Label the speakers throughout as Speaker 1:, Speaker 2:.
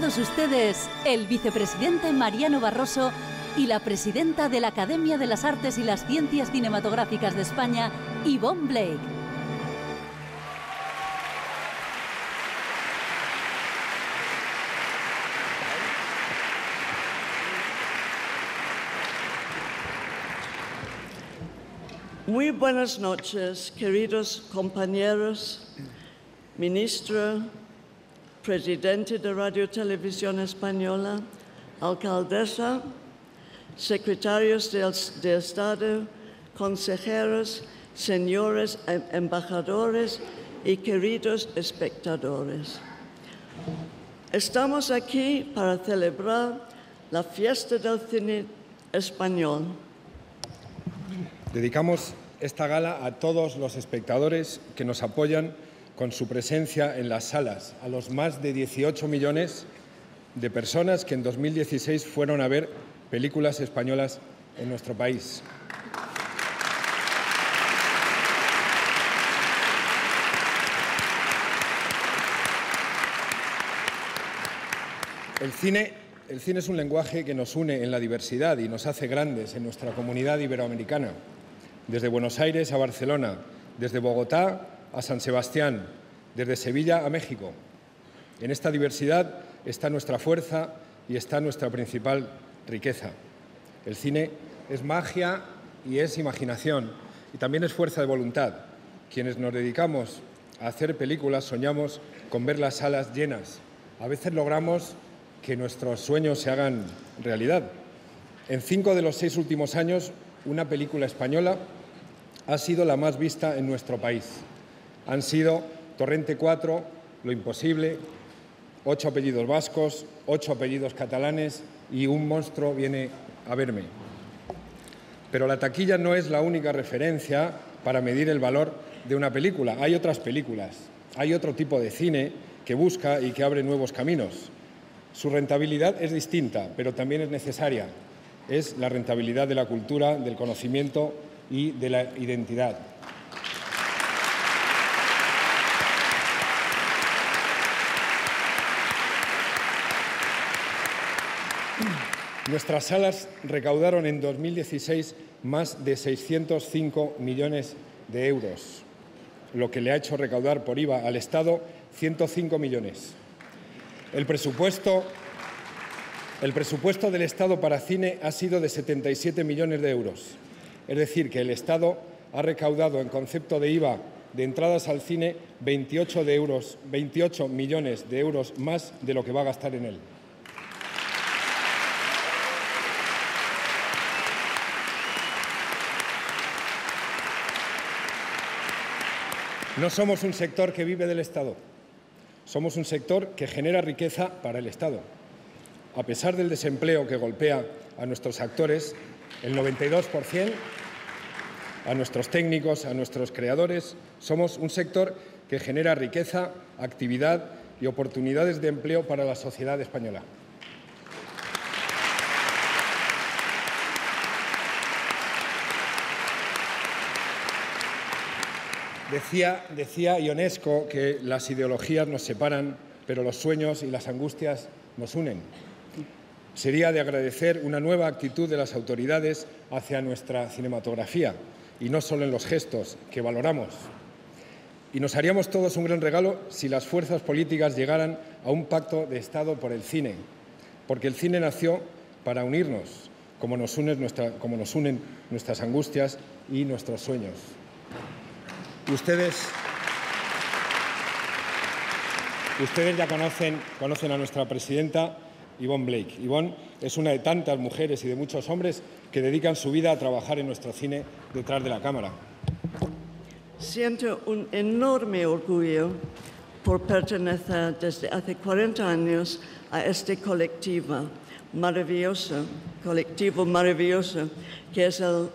Speaker 1: todos ustedes el vicepresidente Mariano Barroso y la presidenta de la Academia de las Artes y las Ciencias Cinematográficas de España, Yvonne Blake.
Speaker 2: Muy buenas noches, queridos compañeros, ministro, presidente de Radio Televisión Española, alcaldesa, secretarios de, Estado, consejeros, señores em- embajadores y queridos espectadores. Estamos aquí para celebrar la fiesta del cine español.
Speaker 3: Dedicamos esta gala a todos los espectadores que nos apoyan con su presencia en las salas, a los más de 18 millones de personas que en 2016 fueron a ver películas españolas en nuestro país. El cine, el cine es un lenguaje que nos une en la diversidad y nos hace grandes en nuestra comunidad iberoamericana. Desde Buenos Aires a Barcelona, desde Bogotá a San Sebastián, desde Sevilla a México. En esta diversidad está nuestra fuerza y está nuestra principal riqueza. El cine es magia y es imaginación y también es fuerza de voluntad. Quienes nos dedicamos a hacer películas soñamos con ver las salas llenas. A veces logramos que nuestros sueños se hagan realidad. En cinco de los seis últimos años, una película española ha sido la más vista en nuestro país. Han sido Torrente 4, Lo Imposible, ocho apellidos vascos, ocho apellidos catalanes y un monstruo viene a verme. Pero la taquilla no es la única referencia para medir el valor de una película. Hay otras películas, hay otro tipo de cine que busca y que abre nuevos caminos. Su rentabilidad es distinta, pero también es necesaria. Es la rentabilidad de la cultura, del conocimiento y de la identidad. Nuestras salas recaudaron en 2016 más de 605 millones de euros, lo que le ha hecho recaudar por IVA al Estado 105 millones. El presupuesto, el presupuesto del Estado para cine ha sido de 77 millones de euros. Es decir, que el Estado ha recaudado en concepto de IVA de entradas al cine 28, de euros, 28 millones de euros más de lo que va a gastar en él. No somos un sector que vive del Estado, somos un sector que genera riqueza para el Estado. A pesar del desempleo que golpea a nuestros actores, el 92%, a nuestros técnicos, a nuestros creadores, somos un sector que genera riqueza, actividad y oportunidades de empleo para la sociedad española. Decía, Ionesco que las ideologías nos separan, pero los sueños y las angustias nos unen. Sería de agradecer una nueva actitud de las autoridades hacia nuestra cinematografía, y no solo en los gestos, que valoramos. Y nos haríamos todos un gran regalo si las fuerzas políticas llegaran a un pacto de Estado por el cine, porque el cine nació para unirnos, como nos, como nos unen nuestras angustias y nuestros sueños. Ustedes, ustedes ya conocen, conocen a nuestra presidenta Yvonne Blake. Yvonne es una de tantas mujeres y de muchos hombres que dedican su vida a trabajar en nuestro cine detrás de la cámara.
Speaker 2: Siento un enorme orgullo por pertenecer desde hace 40 años a este colectivo maravilloso, colectivo maravilloso que es el,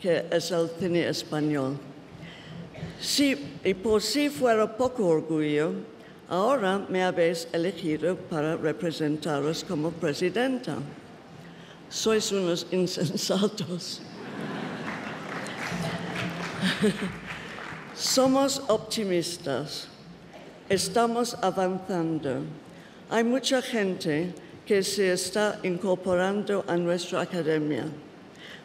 Speaker 2: que es el cine español. Si, y por si fuera poco orgullo, ahora me habéis elegido para representaros como presidenta. Sois unos insensatos. Somos optimistas. Estamos avanzando. Hay mucha gente que se está incorporando a nuestra academia.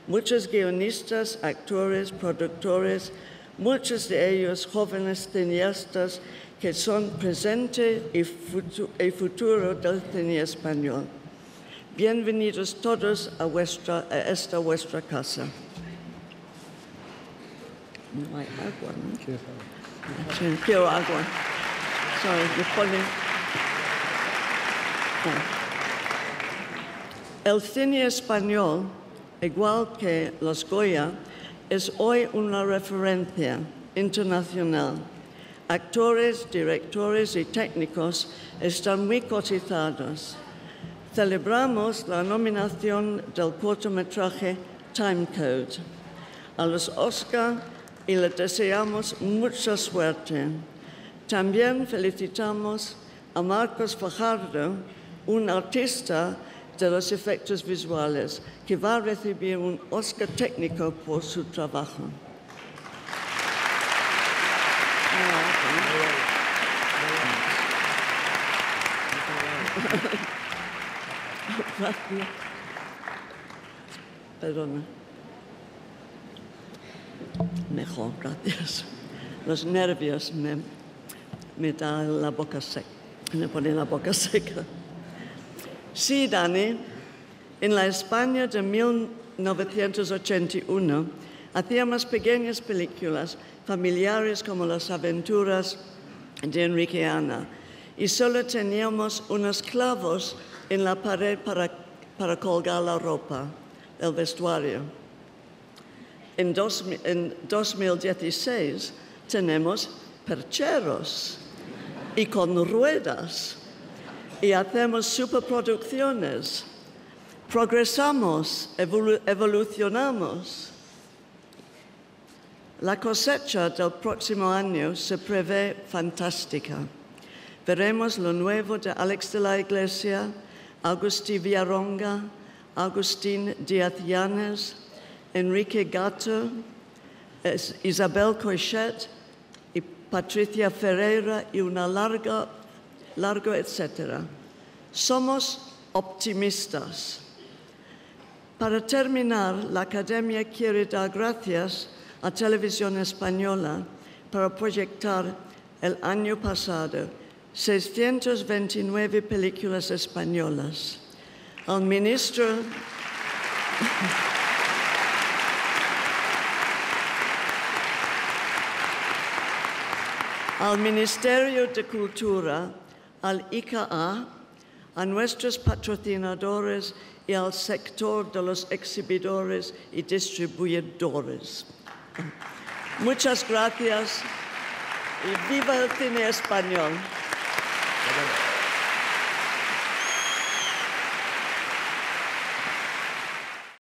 Speaker 2: Muchos guionistas, actores, productores, muchos de ellos jóvenes cineastas que son presente y futuro, y futuro del cine español. Bienvenidos todos a, vuestra, a esta vuestra casa. No hay agua, ¿no? Sí, quiero agua. Sorry, me ponen... El cine español, igual que los Goya, es hoy una referencia internacional. Actores, directores y técnicos están muy cotizados. Celebramos la nominación del cortometraje Timecode a los Oscar y le deseamos mucha suerte. También felicitamos a Marcos Fajardo, un artista de los efectos visuales, que va a recibir un Oscar técnico por su trabajo. Perdona. Mejor, gracias. Los nervios me, me dan la boca seca, me ponen la boca seca. Sí, Dani, en la España de 1981 hacíamos pequeñas películas familiares como Las aventuras de Enrique Ana y solo teníamos unos clavos en la pared para, para colgar la ropa, el vestuario. En, dos, en 2016 tenemos percheros y con ruedas y hacemos superproducciones. Progresamos, evolu evolucionamos. La cosecha del próximo año se prevé fantástica. Veremos lo nuevo de Alex de la Iglesia, Agustín Villaronga, Agustín Díaz Llanes, Enrique Gato, Isabel Coixet y Patricia Ferreira y una larga, largo etcétera. Somos optimistas. Para terminar, la Academia quiere dar gracias a Televisión Española para proyectar el año pasado 629 películas españolas. Al ministro... al Ministerio de Cultura, al ICA, a nuestros patrocinadores y al sector de los exhibidores y distribuidores. Muchas gracias y viva el cine español.